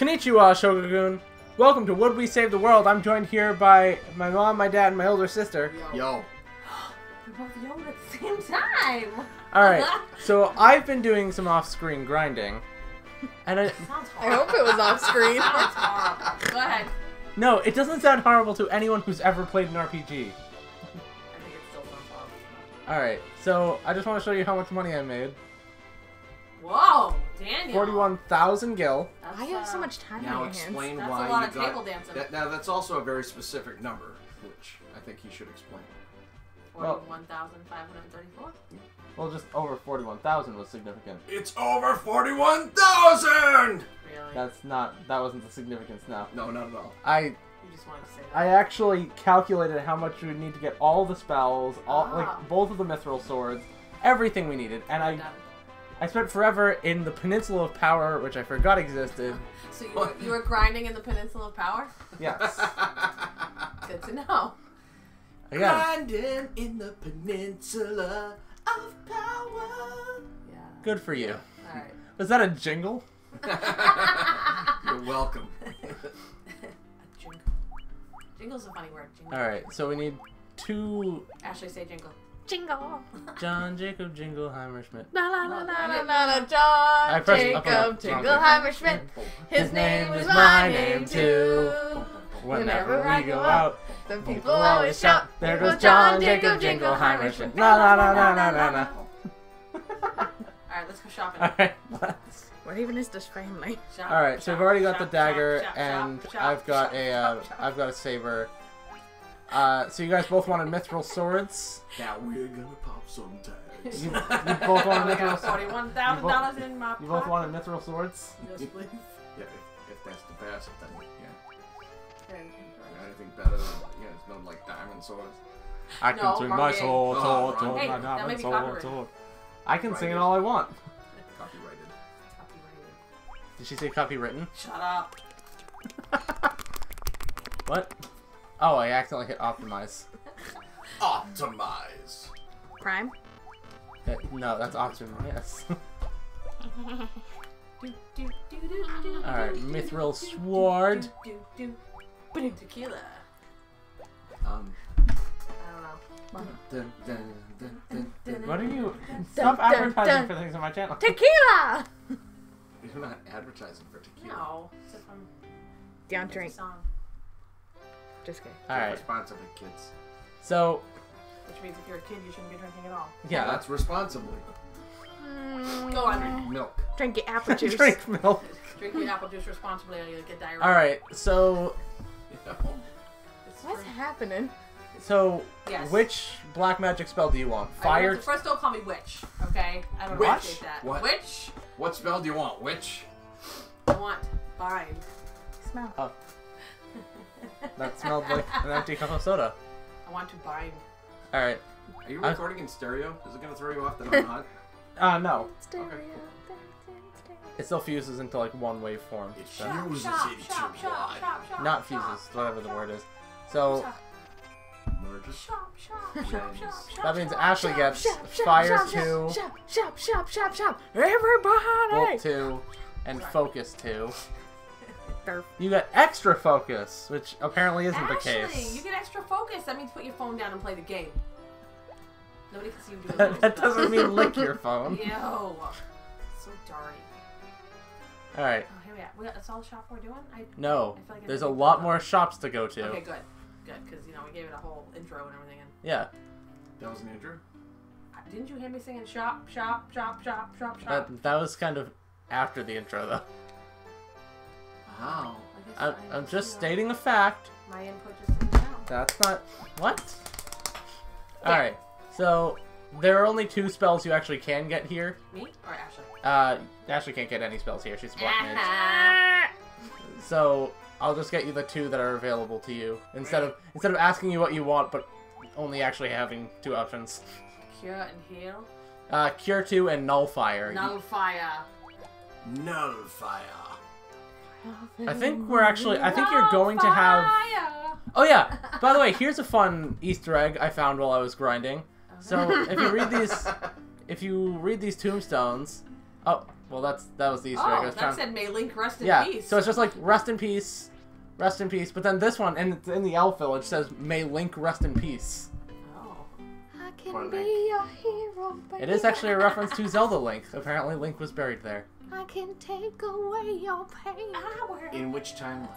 Konnichiwa, Shogun. Welcome to Would We Save the World. I'm joined here by my mom, my dad, and my older sister. Yo. We're both yelled at the same time. Alright, so I've been doing some off-screen grinding. And I, Sounds I hope it was off screen. Sounds horrible. Go ahead. no, it doesn't sound horrible to anyone who's ever played an RPG. I think it still sounds horrible. Alright, so I just want to show you how much money I made. Whoa, Daniel. 41,000 gil. That's, Why you have so uh, much time Now on your hands? explain That's a why lot you of got. table dancing. That, now that's also a very specific number, which I think he should explain. Well- Forty-one thousand five hundred thirty-four. Well, just over 41,000 was significant. It's over forty-one thousand. Really? That's not, that wasn't the significance now. No, not at all. I you just wanted to say that. I actually calculated how much we would need to get all the spells, all Ah. like both of the mithril swords, everything we needed, and I Done. I spent forever in the Peninsula of Power, which I forgot existed. So you were, you were grinding in the Peninsula of Power? Yes, Good to know. again. Grinding in the peninsula of power. Yeah. Good for you. Alright. Was that a jingle? You're welcome. A jingle. Jingle's a funny word. Jingle. All right, so we need two Ashley, say jingle. Jingle. John Jacob Jingleheimer Schmidt. La la la la la la la John pressed up Jacob the- Jingleheimer Schmidt. His name is my name too. Whenever we go out, The people always shout, "There goes John Jacob Jingleheimer Schmidt." La la la la la la la. Alright, let's go shopping. All right, let's. What even is this family? Shop, All right, so shop, we've already got the shop, dagger, shop, shop, and shop, I've got shop, a, uh, shop, shop. I've got a saber. Uh, so you guys both wanted mithril swords. Now we're gonna pop some tags. You, you both I wanted got mithril. forty-one thousand dollars in my You both wanted mithril swords. Yes, please. Yeah, if, if that's the best, then yeah. Okay. Anything better than yeah, it's no like diamond swords. I can No, swing my my sword, sword, Oh, sword, Hey, my diamond sword, sword. I can sing it all I want. Copyrighted. Copyrighted. Did she say copywritten? Shut up. What? Oh, I accidentally hit optimize. Optimize. Prime? Uh, no, that's optimize. Do, do, do, do, do, All right, do, do, mithril do, do, sword. Do, do, do. Tequila. Um. I don't know. Dun, dun, dun, dun, dun. What are you? Stop dun, advertising dun. for things on my channel. Tequila! You're not advertising for tequila. No. It's just from Don't it's drink. Song. Just kidding. All Drink right, Responsibly, kids. so Which means if you're a kid, you shouldn't be drinking at all. yeah, that's responsibly. Mm, Go on. Drink Milk. Drink your apple juice. drink milk. Drink your apple juice responsibly or you'll get diarrhea. All right, so It's What's for- happening? so Yes. which black magic spell do you want? Fire. want to- First, don't call me witch, okay? I don't Witch? appreciate that. What? Witch? What spell do you want? Witch? I want bind. Smell. Oh, that smelled like an empty cup of soda. I want to bind. All right. Are you I- recording in stereo? Is it gonna throw you off that I'm hot? Uh, no. Stereo. Okay. It still fuses into like one waveform. It so- fuses shop, into shop, shop, one. shop, shop, Not fuses, shop, whatever the word is. So shop, Merges. shop, shop, shop, shop, shop, that means Ashley shop, gets Shop, shop, fire shop, two, Shop, shop, shop, shop, shop. Everybody! bolt two, and focus two. Burp. You got extra focus, which apparently isn't the Ashley, case. you get extra focus. That means put your phone down and play the game. Nobody can see you doing that, that doesn't mean lick your phone. Ew. So dirty. All right. Oh, here we are. We got, that's all the shop we're doing? I, No, I feel like there's a lot do more that. shops to go to. Okay, good. Good, because, you know, we gave it a whole intro and everything. And Yeah, That was an intro? Uh, didn't you hear me singing shop, shop, shop, shop, shop, shop? that that was kind of after the intro though. Wow. I guess I'm, I I'm just stating a fact. My input just didn't count. That's not what. All right. So there are only two spells you actually can get here. Me or Ashley? Uh, Ashley can't get any spells here. She's a black mage. So I'll just get you the two that are available to you instead of instead of asking you what you want, but only actually having two options. Cure and heal. Uh, Cure two and null fire. Nullfire. Nullfire. Nullfire. I think we're actually. I think you're going to have. Oh yeah. By the way, here's a fun Easter egg I found while I was grinding. So if you read these, if you read these tombstones, oh, Well, that's that was the Easter egg. Oh, that trying. said may Link rest in yeah. peace. So it's just like rest in peace, rest in peace. But then this one, and it's in the Elf Village, says may Link rest in peace. Oh. I can Poor be Link. your hero. It is actually a reference to Zelda Link. Apparently, Link was buried there. I can take away your pain. Hour. In which timeline?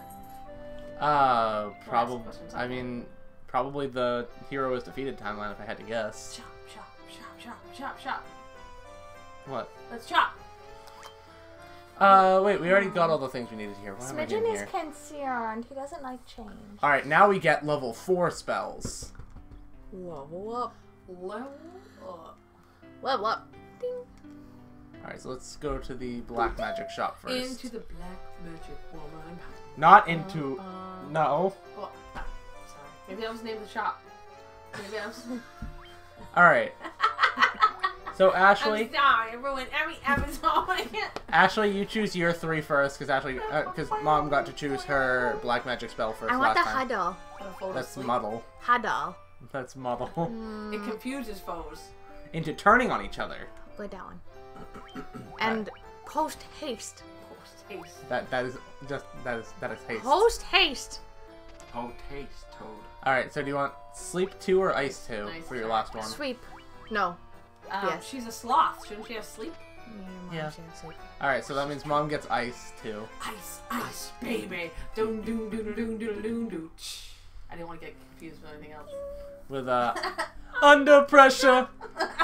Uh, probably. I mean, probably the hero is defeated timeline. If I had to guess. Chop, chop, chop, chop, chop, chop. What? Let's chop. Uh, wait. We already got all the things we needed here. What am I Smidgen is here? concerned. He doesn't like change. All right. Now we get level four spells. Level up. Level up. Level up. Ding. All right. So let's go to the black magic shop first. Into the black magic woman. Not into. Uh, No. oh, ah, sorry. Maybe that was the name of the shop. Maybe that was. All right. So Ashley, I'm sorry, I ruined every episode. Ashley, you choose your three first, because Ashley, because mom got to choose her black magic spell first I want last the time. huddle. That's muddle. Huddle. That's muddle. It confuses foes. Into turning on each other. Go down. And post haste. Post haste. That that is just that is that is haste. Post haste. Oh, taste, Toad. All right. So do you want sleep two or ice two Nice for your last one? Sweep. No. Um, Yes. She's a sloth. Shouldn't she have sleep? Yeah. she has sleep. All right. So that means mom gets ice two. Ice, ice, baby. Doom, doom, doom, doom, doom, doom, doom, doom. I didn't want to get confused with anything else. With uh, under pressure.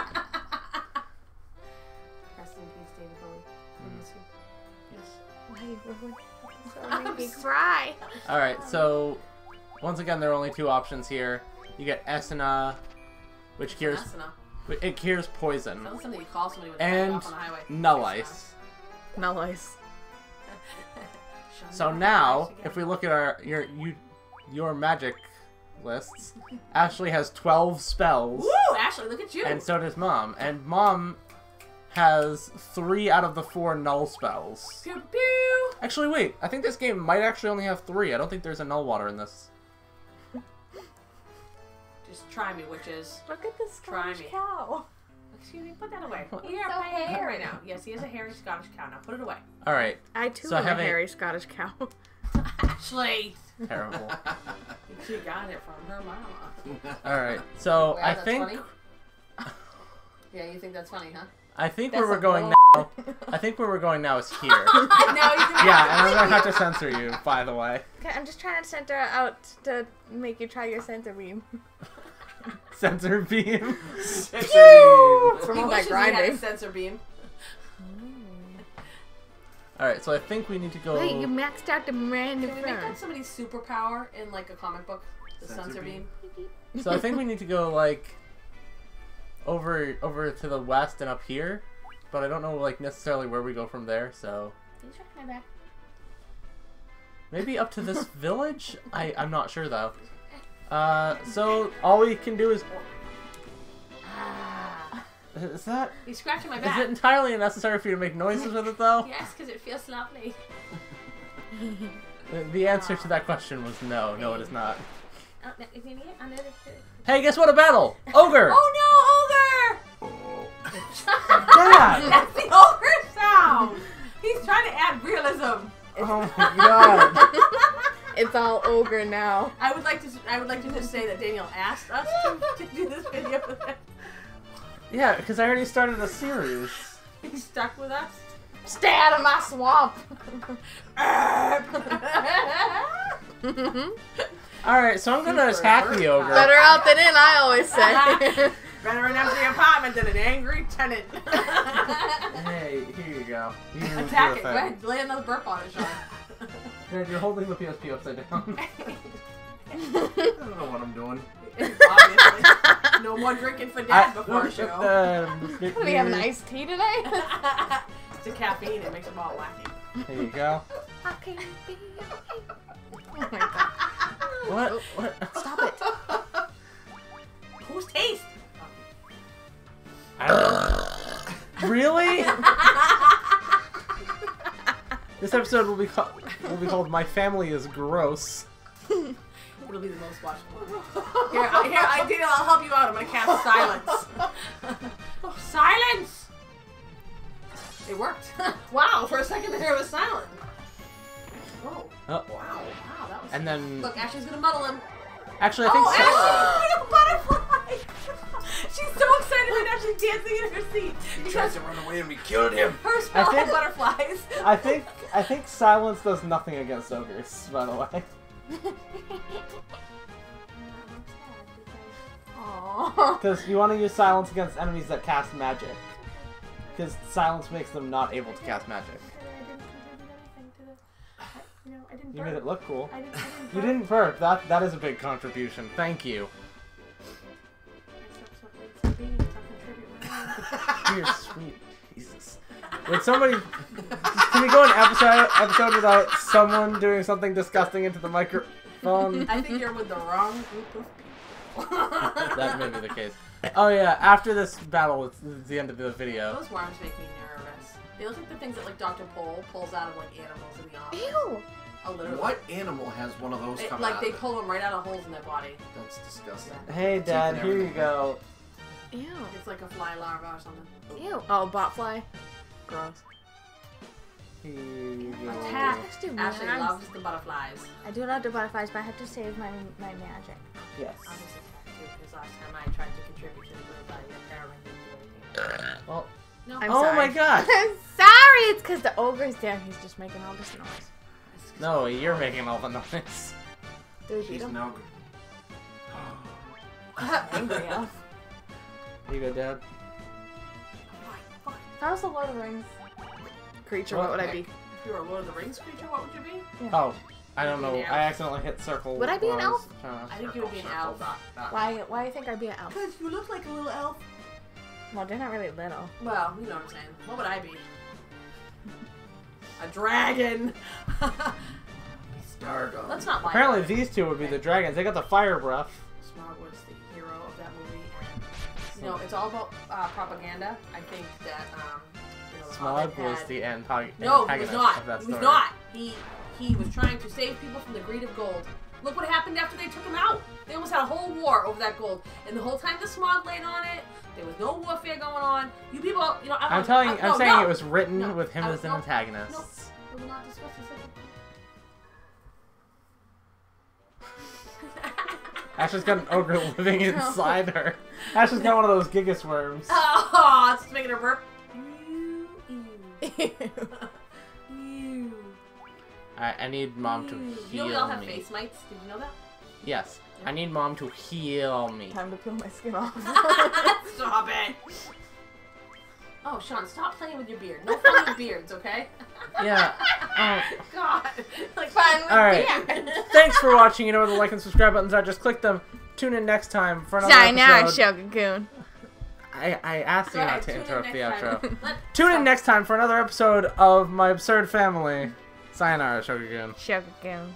cry? All right. So once again, there are only two options here. You get Esena, which cures Asana. it cures poison, That was something you call somebody when and they're off on the highway. null Asana. ice. No ice. So now, if we look at our your you your magic lists, Ashley has twelve spells, Woo! Ashley, look at you. and so does Mom. And Mom has three out of the four null spells. pew pew. Actually, wait. I think this game might actually only have three. I don't think there's a null water in this. Just try me, witches. Look at this Try Scottish me. cow. Excuse me, put that away. What? You are So playing him hairy. right now. Yes, he has a hairy Scottish cow. Now put it away. All right. I too So I have a a- hairy Scottish cow. Ashley. Terrible. She got it from her mama. All right. So Wow, I that's think funny. Yeah, you think that's funny, huh? I think That's where we're going now. I think where we're going now is here. no, you yeah, and I'm gonna have to censor you, by the way. Okay, I'm just trying to center out to make you try your center beam. Censor beam. From all that wishes he had grinding. sensor beam. All right, so I think we need to go. Wait, you maxed out the random Can we make that friend. somebody's superpower in like a comic book? The Sensor sensor, beam? beam. So I think we need to go like over over to the west and up here, but I don't know like necessarily where we go from there. So Can you check my back? maybe up to this village. I I'm not sure though. Uh, so all we can do is Ah. is that He's scratching my back. is it entirely unnecessary for you to make noises with it though? Yes, because it feels lovely. The- answer to that question was no. No, it is not. Oh, no, if you need it, I know this. Hey, guess what? A battle! Ogre! Oh no, ogre! Dad! That's the ogre sound. He's trying to add realism. Oh my god! It's all ogre now. I would like to. I would like to just say that Daniel asked us to, to do this video. Yeah, because I already started a series. He's stuck with us. Stay out of my swamp. Alright, so I'm gonna attack the ogre. Better out than in, I always say. Better an empty apartment than an angry tenant. Hey, here you go. You Attack it. Go ahead, lay another burp on it, Sean. Dad, you're holding the PSP upside down. I don't know what I'm doing. Obviously. No more drinking for dad I- before a show. um, we have an iced tea today? it's the caffeine. It makes them all wacky. There you go. How can be Oh my god. What? What? This episode will be called will be called "My Family Is Gross." It'll be the most watched one. Here, I, here, I did. I'll help you out. I'm gonna cast silence. silence. It worked. wow, for a second there it was silent. Whoa. Oh. Wow. Wow, that was. And then, Look, Ashley's gonna muddle him. actually, I think oh, Sa- Ashley! A butterfly! She's so excited and actually dancing in her seat He tried because to run away and we killed him. her spell I had think- butterflies. I think I think silence does nothing against ogres. By the way, because you want to use silence against enemies that cast magic. Because silence makes them not able to cast magic. You didn't You made it look cool. I didn't, I didn't You didn't burp. That that is a big contribution. Thank you. You're sweet. Jesus. Would somebody? Can we go an episode episode without someone doing something disgusting into the microphone? I think you're with the wrong group of people. that may be the case. Oh yeah. After this battle, it's, it's the end of the video. Those worms make me nervous. They look like the things that like Dr. Pol pulls out of like animals in the office. Ew. Oh, literally. What animal has one of those It- come like out they of it? pull them right out of holes in their body. That's disgusting. Hey, Dad. Here you go. Ew. It's like a fly larva or something. Ew. Oh, botfly. Gross. Here you go. Attack. Ashley mine. loves the butterflies. I do love the butterflies, but I have to save my my magic. Yes. I'll just attack too because last time I tried to contribute to the group, I apparently didn't do anything. Well. No. I'm oh sorry. my God. I'm sorry. It's because the ogre's there. He's just making all this noise. No, you're making all the noise. Do we beat She's him? now. Angry elf. Here you go, Dad. Fine, fine. If I was the Lord of the Rings creature, What? what would I be? If you were a Lord of the Rings creature, what would you be? Oh, I don't know. You'd be an I accidentally hit circle. Would I be an elf? trying to- I think you would be an elf. Why? Why do you think I'd be an elf? Because you look like a little elf. Well, they're not really little. Well, you know what I'm saying. What would I be? A dragon. Stargo. Let's not lie. Apparently, these two would be the dragons. They got the fire breath. Smaug was the you know it's all about uh, propaganda. I think that um, you know, was the antag- No, he antagonist was not. He was not. He he was trying to save people from the greed of gold. Look what happened after they took him out. They almost had a whole war over that gold, and the whole time the Smaug laid on it, there was no warfare going on. You people, you know, I, I'm telling. I, I'm no, saying no. it was written No, with him as an antagonist. no. We will not discuss this. Ash's got an ogre living inside her. Ash's got one of those gigas worms. oh, it's making her burp. Ew, ew, ew. I, I need mom to Ew. heal You know we all have me. face mites. Did you know that? Yes, I need mom to heal me. Time to peel my skin off. stop it. Oh, Sean, stop playing with your beard. No fun with beards, okay? Yeah. Oh. God. Like Fun with All right. beard. Thanks for watching. You know where the like and subscribe buttons are. Just click them. Tune in next time for another Sorry, now episode. Shogun-kun. I, I asked you Go not to tune in interrupt the outro. Tune in next time for another episode of My Absurd Family. Sayonara, Shogun. Shogun-kun.